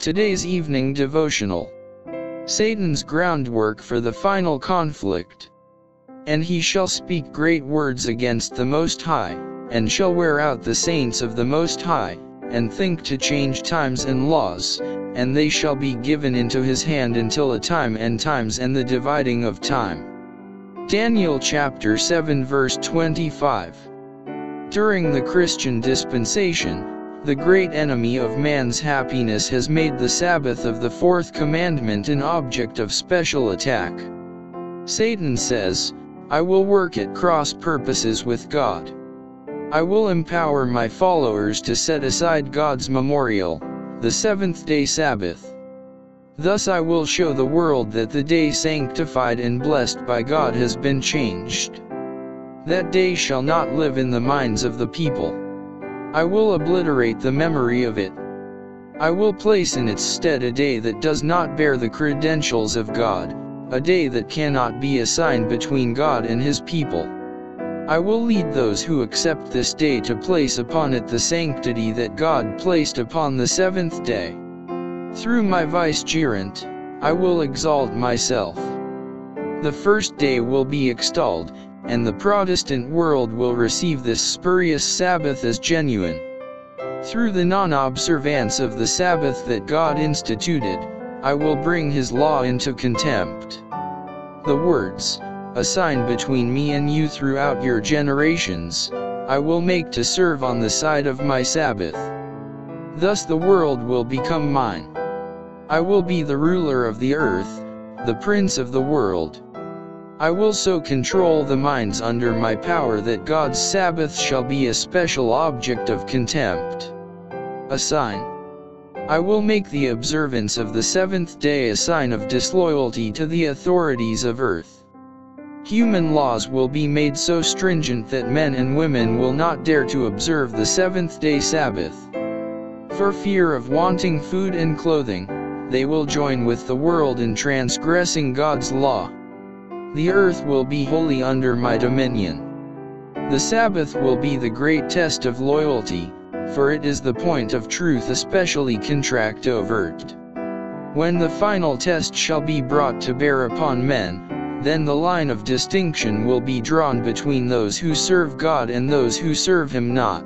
Today's evening devotional. Satan's groundwork for the final conflict. And he shall speak great words against the Most High, and shall wear out the saints of the Most High, and think to change times and laws, and they shall be given into his hand until a time and times and the dividing of time. Daniel chapter 7 verse 25. During the Christian dispensation, the great enemy of man's happiness has made the Sabbath of the fourth commandment an object of special attack. Satan says, I will work at cross purposes with God. I will empower my followers to set aside God's memorial, the seventh day Sabbath. Thus I will show the world that the day sanctified and blessed by God has been changed. That day shall not live in the minds of the people. I will obliterate the memory of it. I will place in its stead a day that does not bear the credentials of God, a day that cannot be assigned between God and his people. I will lead those who accept this day to place upon it the sanctity that God placed upon the seventh day. Through my vicegerent, I will exalt myself. The first day will be extolled, and the Protestant world will receive this spurious Sabbath as genuine. Through the non-observance of the Sabbath that God instituted, I will bring his law into contempt. The words, a sign between me and you throughout your generations, I will make to serve on the side of my Sabbath. Thus the world will become mine. I will be the ruler of the earth, the prince of the world. I will so control the minds under my power that God's Sabbath shall be a special object of contempt. A sign. I will make the observance of the seventh day a sign of disloyalty to the authorities of earth. Human laws will be made so stringent that men and women will not dare to observe the seventh day Sabbath. For fear of wanting food and clothing, they will join with the world in transgressing God's law. The earth will be wholly under my dominion. The Sabbath will be the great test of loyalty, for it is the point of truth especially contract overt. When the final test shall be brought to bear upon men, then the line of distinction will be drawn between those who serve God and those who serve him not.